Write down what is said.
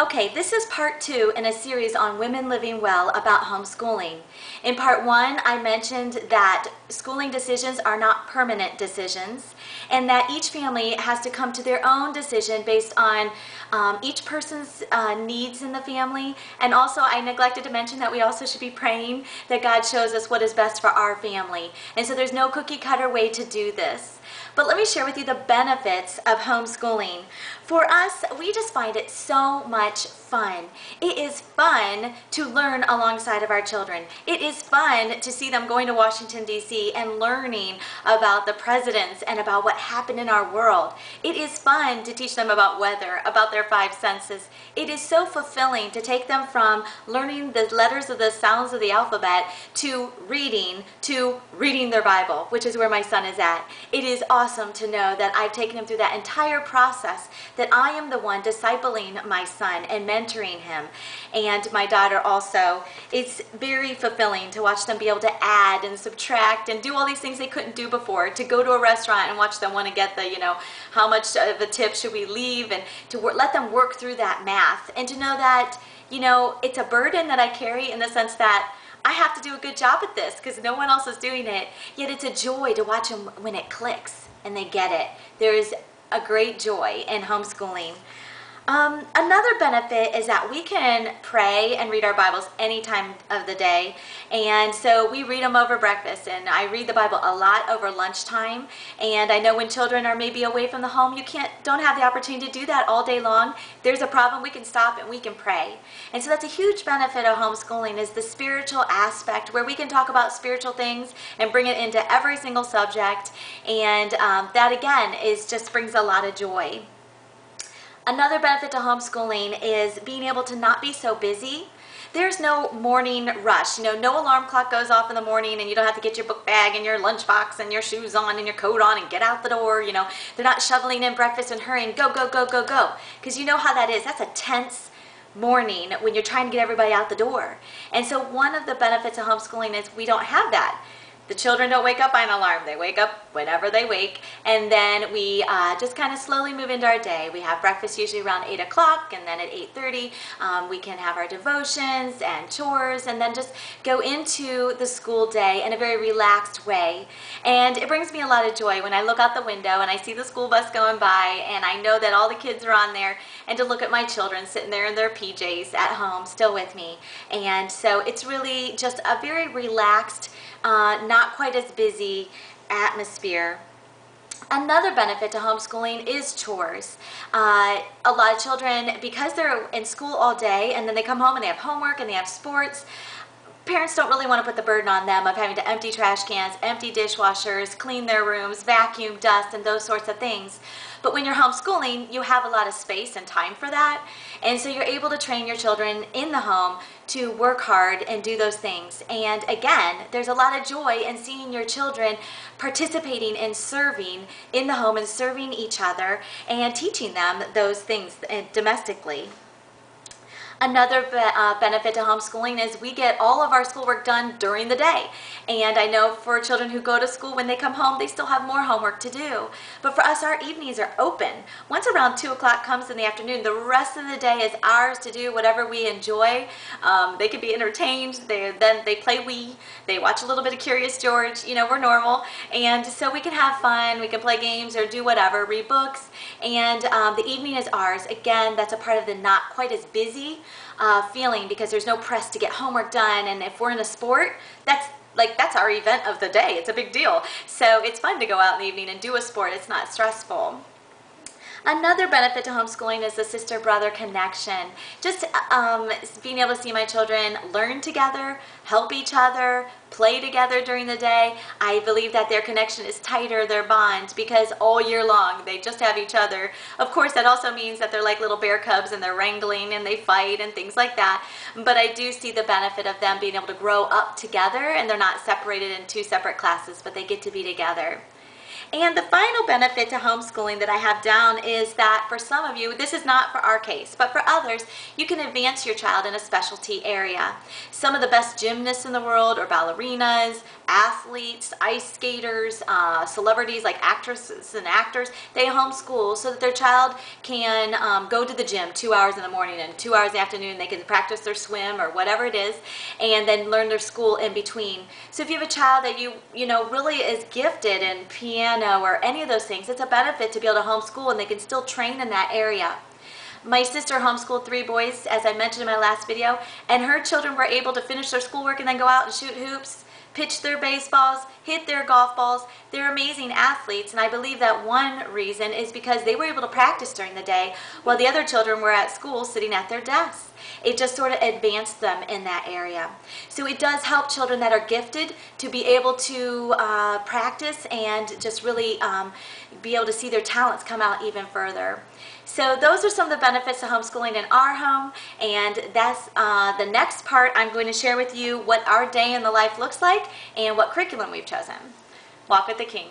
Okay, this is part two in a series on women living well about homeschooling. In part one, I mentioned that schooling decisions are not permanent decisions and that each family has to come to their own decision based on um, each person's uh, needs in the family. And also, I neglected to mention that we also should be praying that God shows us what is best for our family. And so there's no cookie cutter way to do this. But let me share with you the benefits of homeschooling. For us, we just find it so much much fun. It is fun to learn alongside of our children. It is fun to see them going to Washington, D.C. and learning about the presidents and about what happened in our world. It is fun to teach them about weather, about their five senses. It is so fulfilling to take them from learning the letters of the sounds of the alphabet to reading, to reading their Bible, which is where my son is at. It is awesome to know that I've taken him through that entire process, that I am the one discipling my son and him. And my daughter also. It's very fulfilling to watch them be able to add and subtract and do all these things they couldn't do before. To go to a restaurant and watch them want to get the, you know, how much of a tip should we leave and to let them work through that math and to know that, you know, it's a burden that I carry in the sense that I have to do a good job at this because no one else is doing it. Yet it's a joy to watch them when it clicks and they get it. There is a great joy in homeschooling. Um, another benefit is that we can pray and read our Bibles any time of the day. And so we read them over breakfast. And I read the Bible a lot over lunchtime. And I know when children are maybe away from the home, you can't don't have the opportunity to do that all day long. There's a problem, we can stop and we can pray. And so that's a huge benefit of homeschooling is the spiritual aspect where we can talk about spiritual things and bring it into every single subject. And um, that again is just brings a lot of joy. Another benefit to homeschooling is being able to not be so busy. There's no morning rush. You know, no alarm clock goes off in the morning and you don't have to get your book bag and your lunchbox and your shoes on and your coat on and get out the door. You know, they're not shoveling in breakfast and hurrying, go, go, go, go, go. Because you know how that is. That's a tense morning when you're trying to get everybody out the door. And so one of the benefits of homeschooling is we don't have that. The children don't wake up by an alarm. They wake up whenever they wake. And then we uh, just kind of slowly move into our day. We have breakfast usually around 8 o'clock. And then at 8.30, um, we can have our devotions and chores. And then just go into the school day in a very relaxed way. And it brings me a lot of joy when I look out the window and I see the school bus going by. And I know that all the kids are on there. And to look at my children sitting there in their PJs at home still with me. And so it's really just a very relaxed, uh, not quite as busy atmosphere. Another benefit to homeschooling is chores. Uh, a lot of children, because they're in school all day and then they come home and they have homework and they have sports, parents don't really want to put the burden on them of having to empty trash cans, empty dishwashers, clean their rooms, vacuum, dust, and those sorts of things. But when you're homeschooling, you have a lot of space and time for that. And so you're able to train your children in the home to work hard and do those things. And again, there's a lot of joy in seeing your children participating in serving in the home and serving each other and teaching them those things eh, domestically. Another be uh, benefit to homeschooling is we get all of our schoolwork done during the day. And I know for children who go to school, when they come home, they still have more homework to do. But for us, our evenings are open. Once around 2 o'clock comes in the afternoon, the rest of the day is ours to do whatever we enjoy. Um, they can be entertained. They, then they play Wii. They watch a little bit of Curious George. You know, we're normal. And so we can have fun. We can play games or do whatever, read books. And um, the evening is ours. Again, that's a part of the not quite as busy uh, feeling because there's no press to get homework done. And if we're in a sport, that's like that's our event of the day. It's a big deal. So it's fun to go out in the evening and do a sport. It's not stressful. Another benefit to homeschooling is the sister-brother connection. Just um, being able to see my children learn together, help each other, play together during the day. I believe that their connection is tighter, their bond, because all year long they just have each other. Of course, that also means that they're like little bear cubs and they're wrangling and they fight and things like that. But I do see the benefit of them being able to grow up together and they're not separated in two separate classes, but they get to be together. And the final benefit to homeschooling that I have down is that for some of you, this is not for our case, but for others, you can advance your child in a specialty area. Some of the best gymnasts in the world are ballerinas, athletes, ice skaters, uh, celebrities like actresses and actors. They homeschool so that their child can um, go to the gym two hours in the morning and two hours in the afternoon. They can practice their swim or whatever it is and then learn their school in between. So if you have a child that you, you know, really is gifted in piano or any of those things, it's a benefit to be able to homeschool and they can still train in that area. My sister homeschooled three boys, as I mentioned in my last video, and her children were able to finish their schoolwork and then go out and shoot hoops, pitch their baseballs, hit their golf balls. They're amazing athletes, and I believe that one reason is because they were able to practice during the day while the other children were at school sitting at their desks. It just sort of advanced them in that area. So it does help children that are gifted to be able to uh, practice and just really um, be able to see their talents come out even further. So those are some of the benefits of homeschooling in our home, and that's uh, the next part. I'm going to share with you what our day in the life looks like and what curriculum we've chosen. Walk with the King.